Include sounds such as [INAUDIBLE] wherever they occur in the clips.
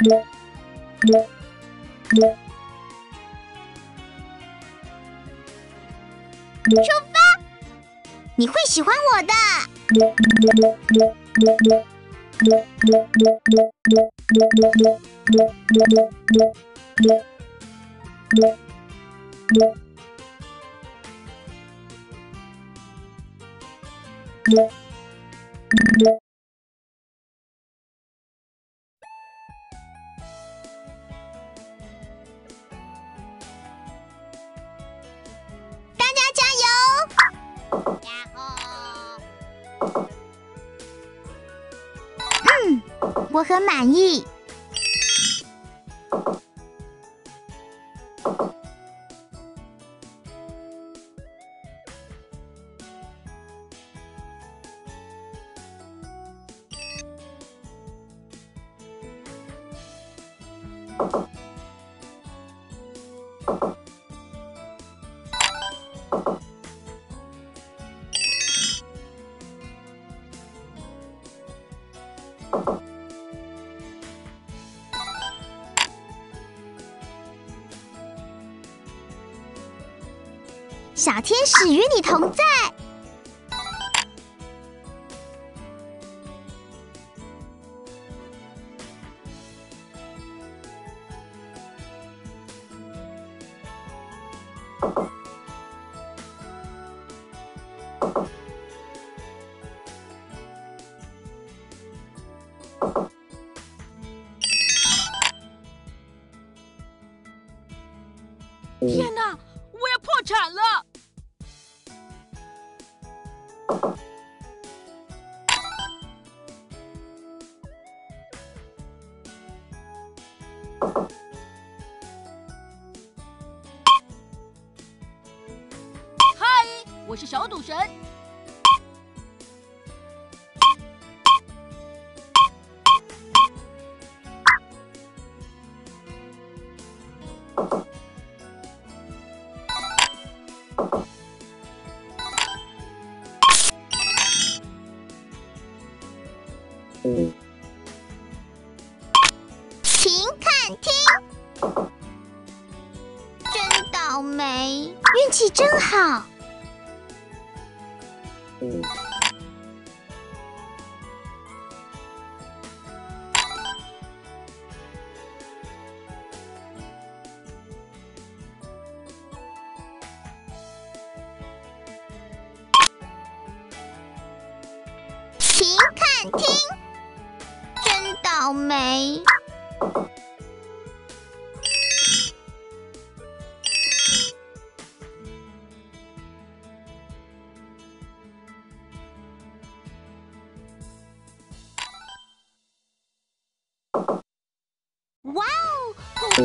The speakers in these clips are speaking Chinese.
出发！你会喜欢我的。很满意。小天使与你同在。嗨，我是小赌神。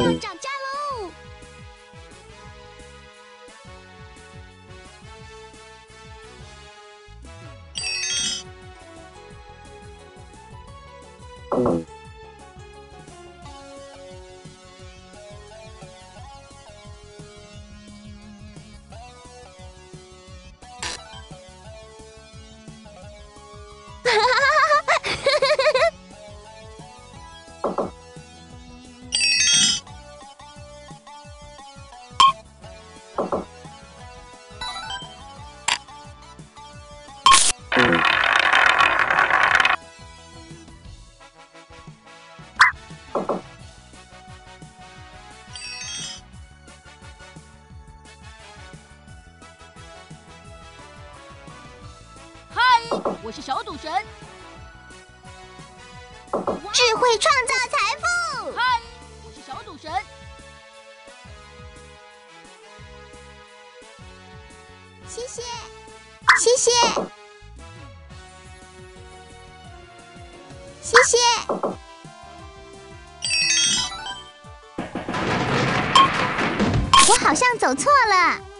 要找我是小赌神。智慧创造财富。嗨，我是小赌神。谢谢，谢谢，谢谢。我好像走错了。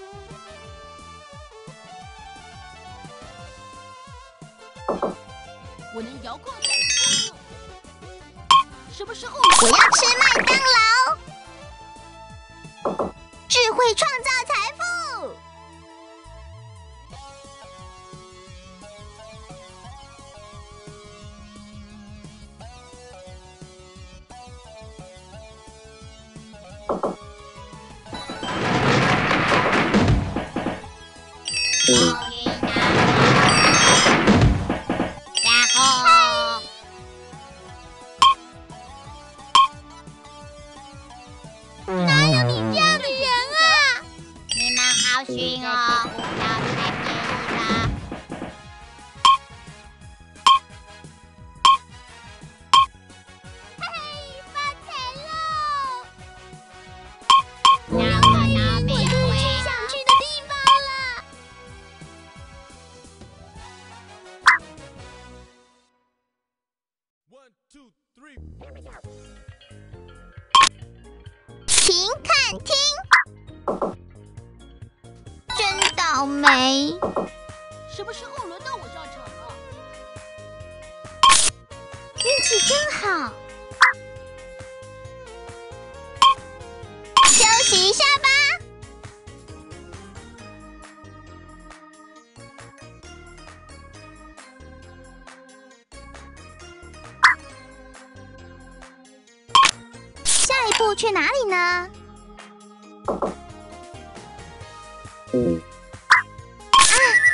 去哪里呢？啊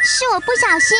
是我不小心。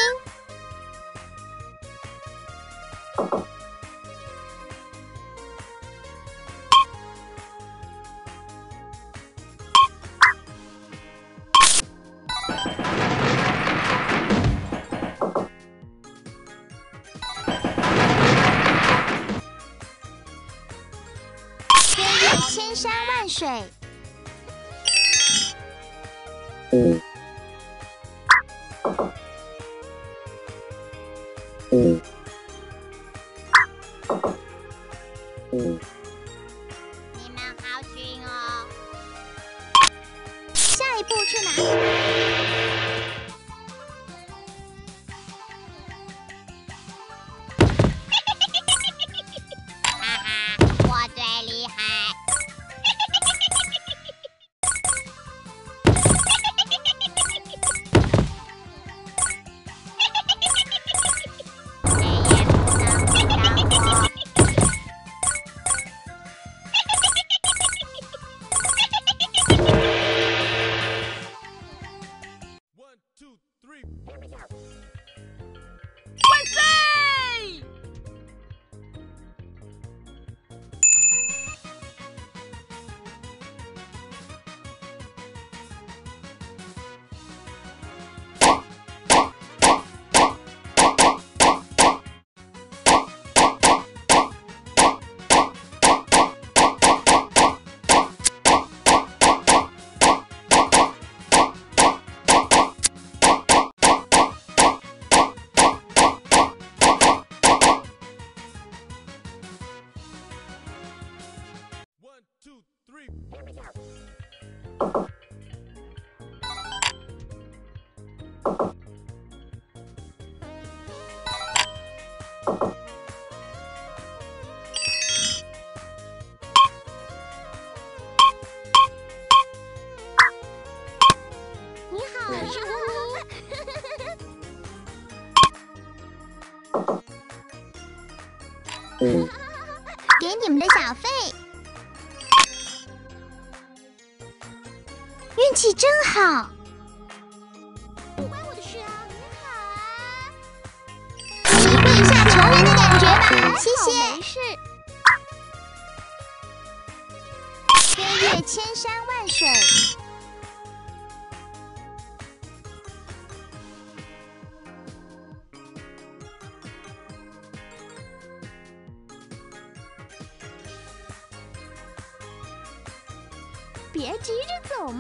Here we go.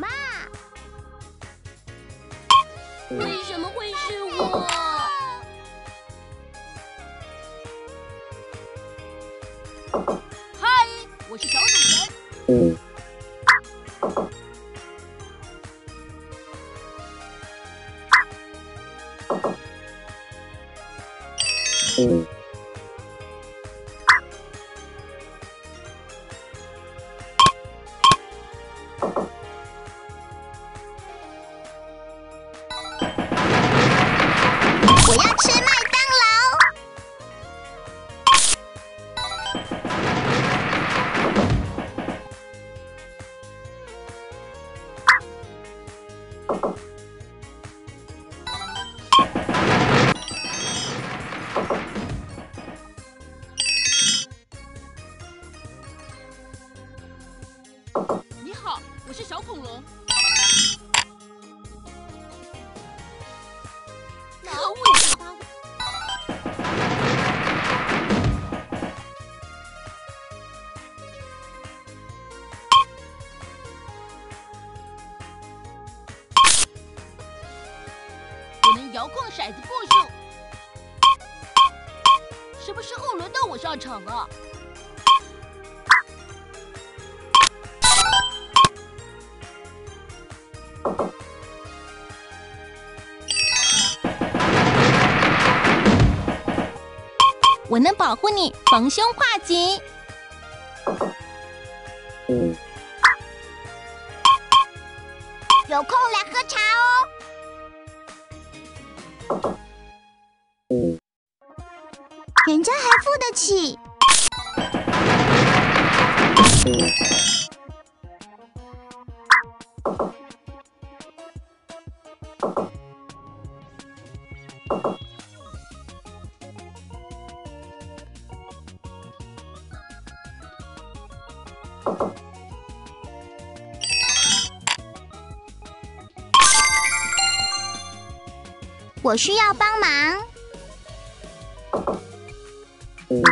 妈，为什么会是我？嗨，我是小主人。可恶！我……我们遥控骰子步数，什么时候轮到我上场了、啊？保护你，逢凶化吉。我需要帮忙。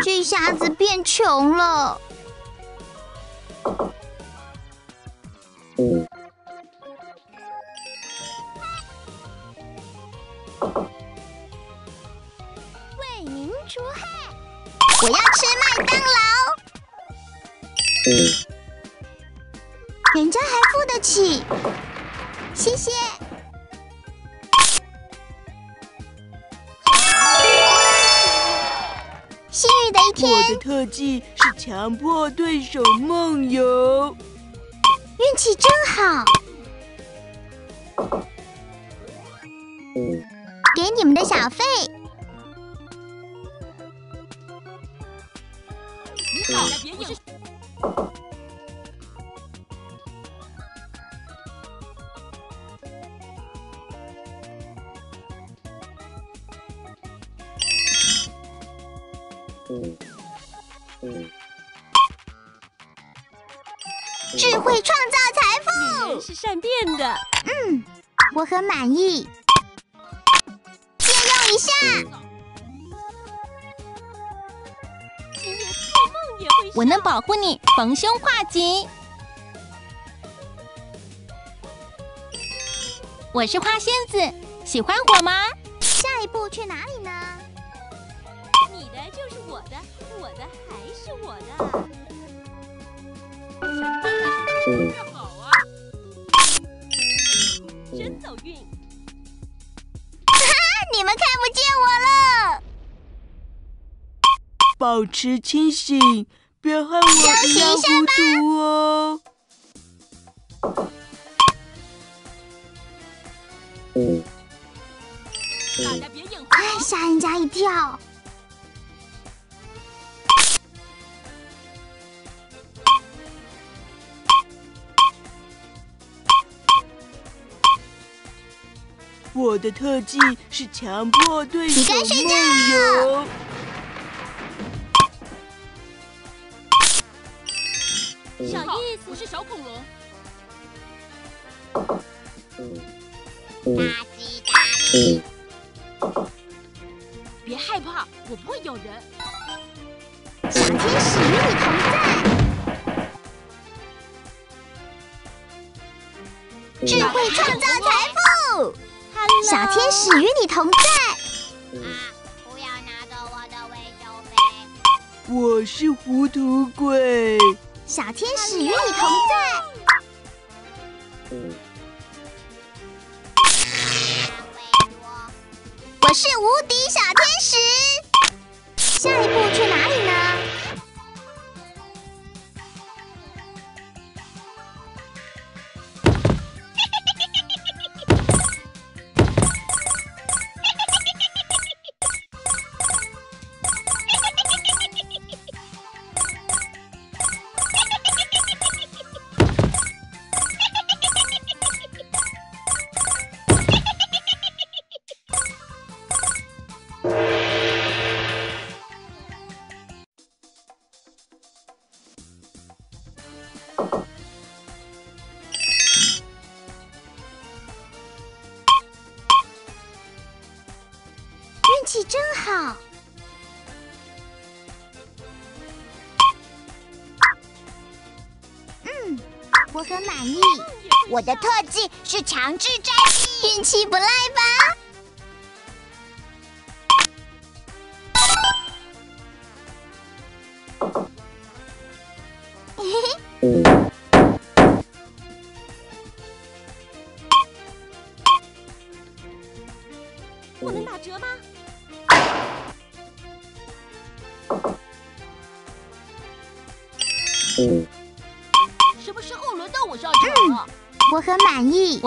这下子变穷了。你好。智慧创造财富，人是善变的。嗯我很满意。借用一下，我能保护你，逢凶化吉。我是花仙子，喜欢我吗？下一步去哪里呢？你的就是我的，我的还是我的。越好啊！真走运。你们看不见我了。保持清醒，别害我一样糊涂哦。大家别眼哎，吓人家一跳。我的特技是强迫对手梦游。小意思我是小恐龙。大吉大利。别害怕，我不会咬人。小天使与你同在。智慧创造财富，小天使与你同在。啊！不要拿走我的维修费。我是糊涂鬼。小天使与你同在。我是无敌小天使。强制战役，运气不赖吧？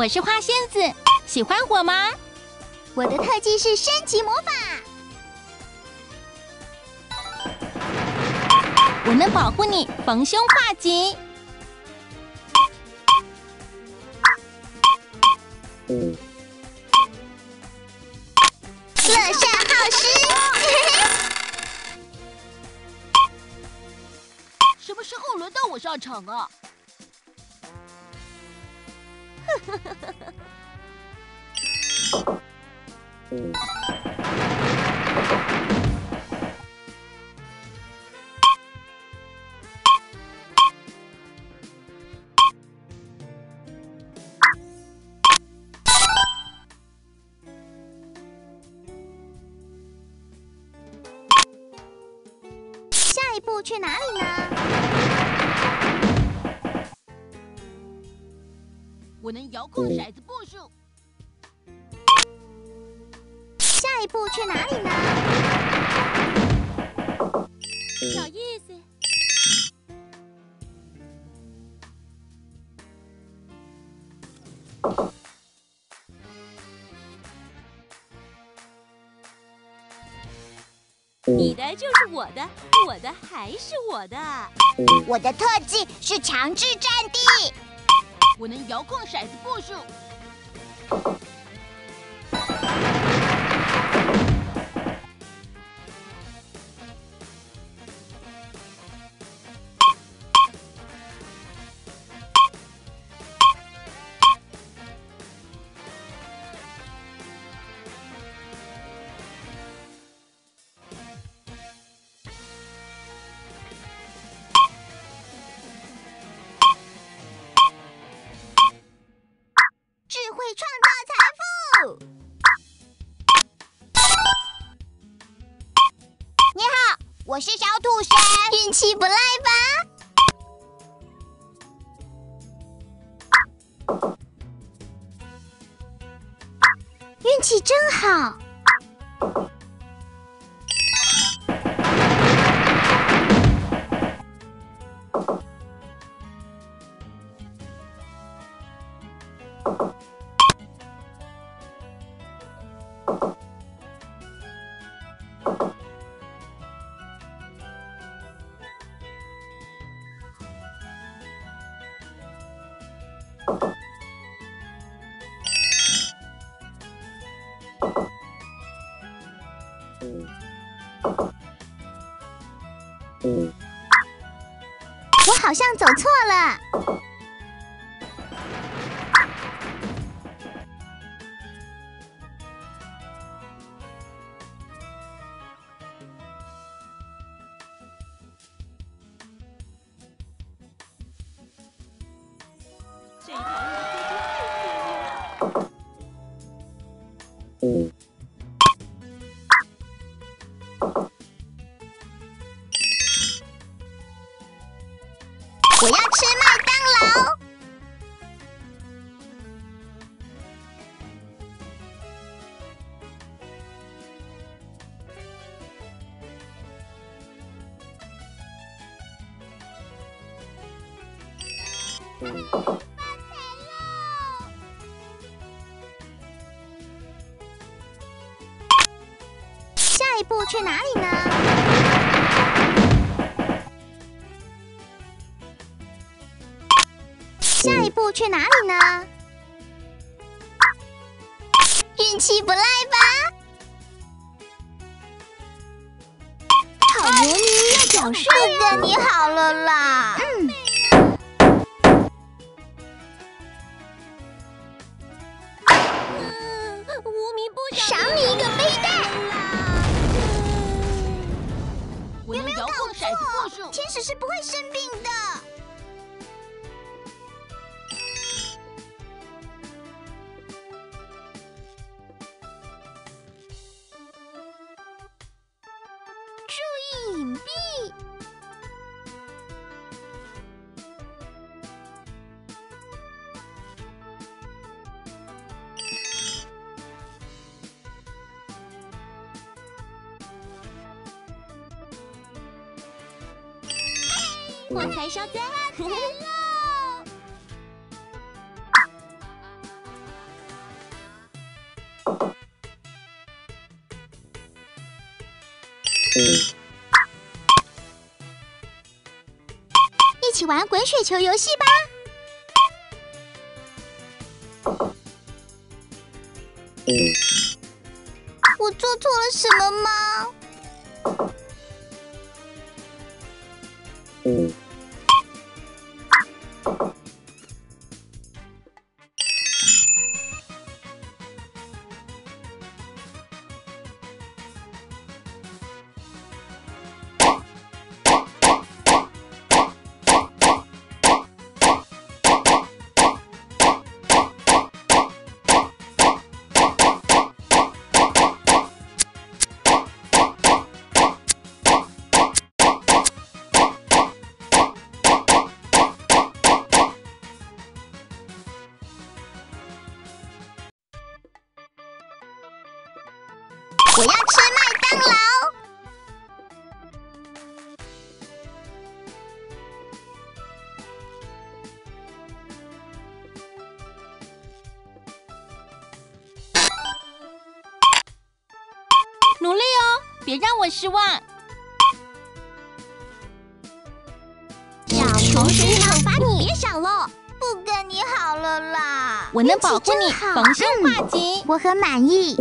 我是花仙子，喜欢我吗？我的特技是升级魔法。我能保护你，逢凶化吉。乐善好施。什么时候轮到我上场啊？下一步去哪里呢？我能遥控骰子去哪里呢？小意思。你的就是我的，我的还是我的。我的特技是强制占地。我能遥控骰子步数。我是小土神，运气不赖吧？我好像走错了。下一步去哪里呢？下一步去哪里呢？运气不赖吧？好游民要缴税哥哥，你好了啦。嗯。是不会生火柴烧灾。一起玩滚雪球游戏吧！我做错了什么吗？我要吃麦当劳。努力哦，别让我失望。小虫身上把你别想了，不跟你好了啦。我能保护你，逢凶化吉。我很满意。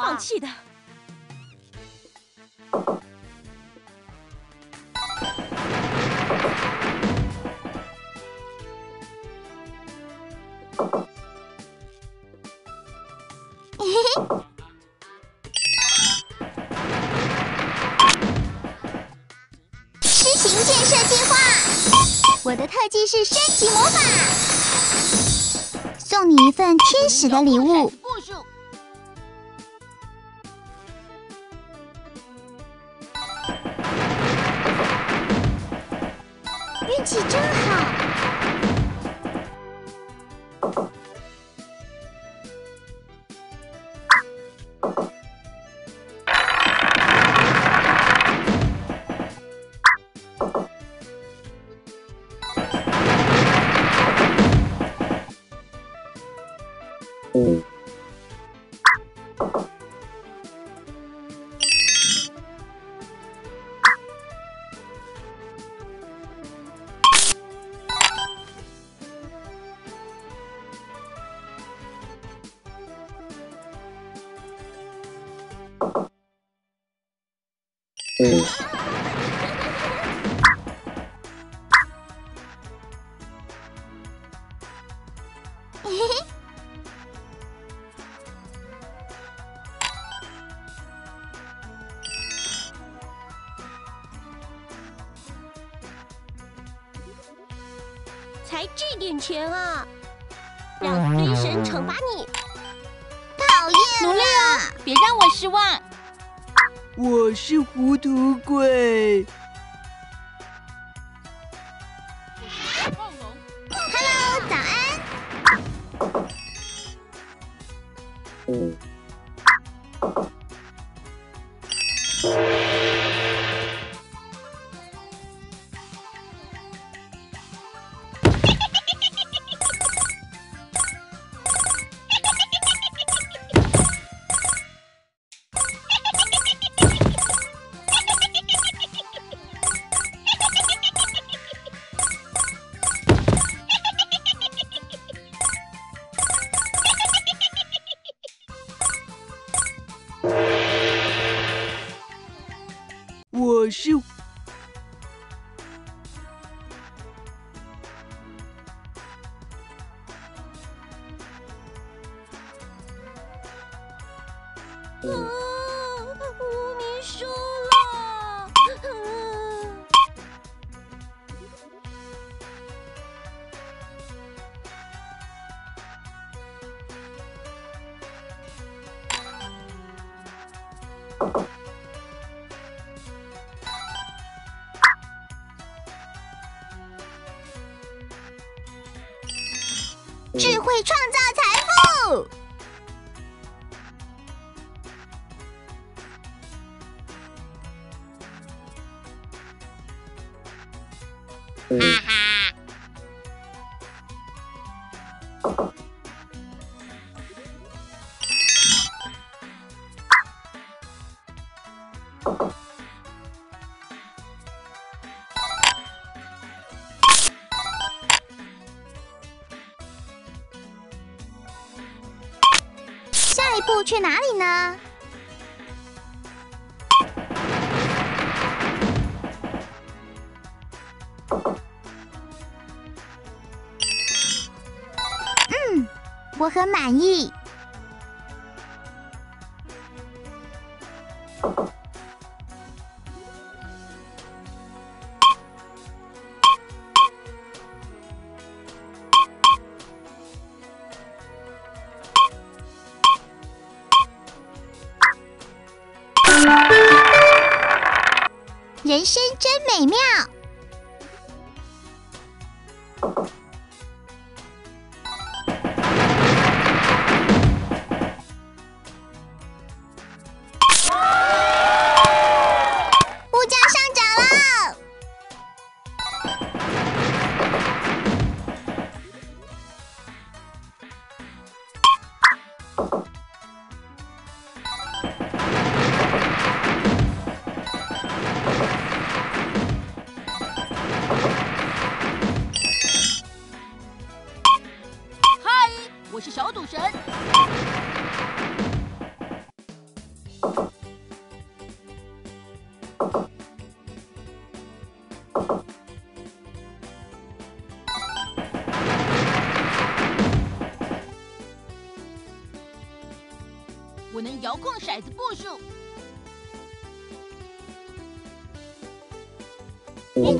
放弃的？施行建设计划。我的特技是升级魔法，送你一份天使的礼物。运气真好。才这点钱啊 [LAUGHS] 让黑神惩罚你。讨厌努力啊别让我失望。我是糊涂鬼。Hello，早安。嗯。去哪里呢？嗯，我很满意。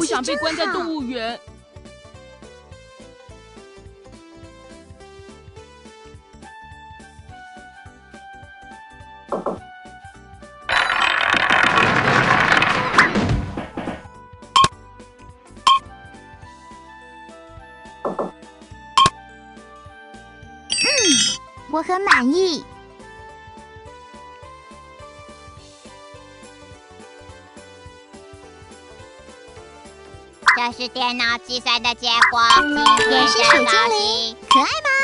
想被关在动物园。我很满意。这是电脑计算的结果，今也是水精灵兴。，可爱吗？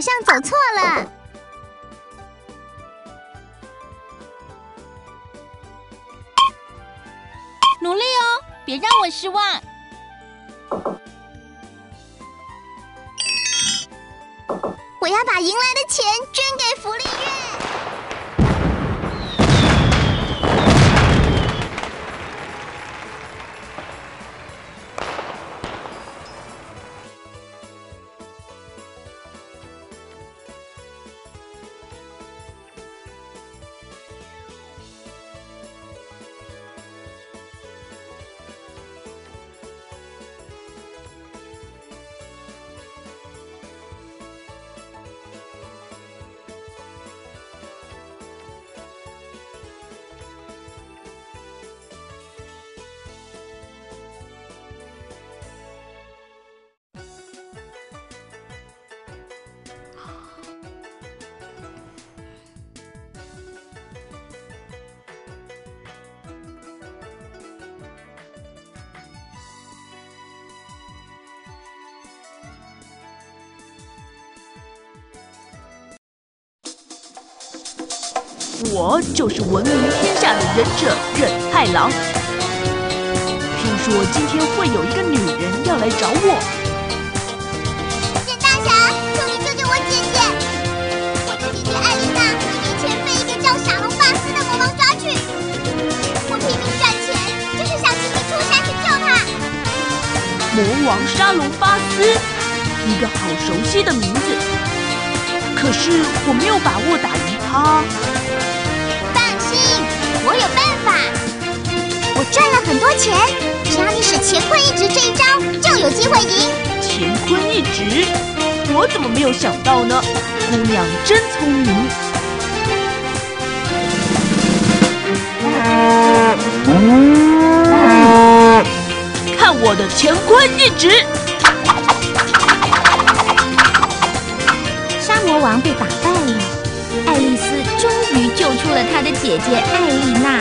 好像走错了。我就是闻名天下的忍者忍太郎。听说今天会有一个女人要来找我。忍大侠，求你救救我姐姐！我的姐姐艾琳娜年前被一个叫傻龙巴斯的魔王抓去，我拼命赚钱，就是想请你出山去救她。魔王沙龙巴斯，一个好熟悉的名字。可是我没有把握打赢他。赚了很多钱，只要你使乾坤一指这一招，就有机会赢。乾坤一指，我怎么没有想到呢？姑娘真聪明。看我的乾坤一直！沙魔王被打败了。爱丽丝终于救出了她的姐姐艾丽娜。